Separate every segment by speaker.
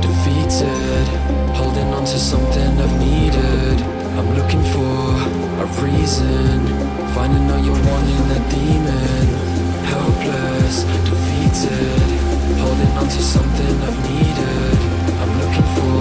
Speaker 1: defeated. Holding on to something I've needed. I'm looking for a reason. Finding out you're one in a demon. Helpless, defeated. Holding on to something I've needed. I'm looking for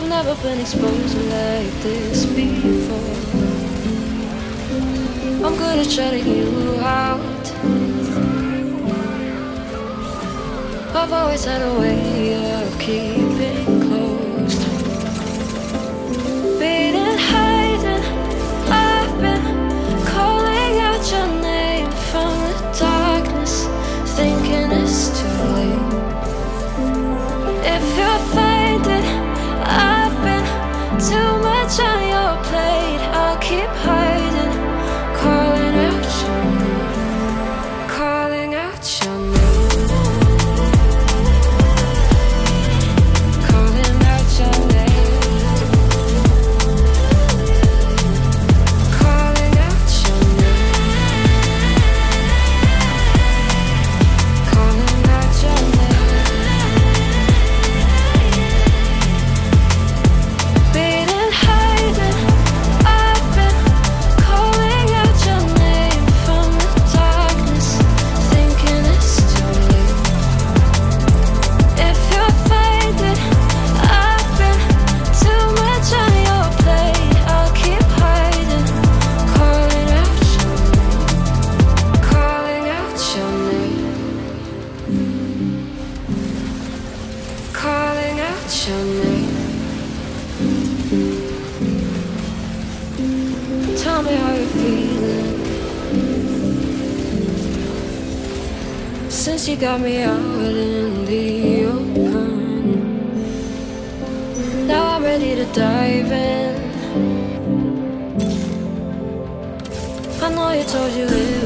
Speaker 2: I've never been exposed like this before. I'm good at shutting you out. I've always had a way of keeping tell me how you're feeling.
Speaker 1: Since you got me out in the open, now I'm ready to dive in. I know you told you it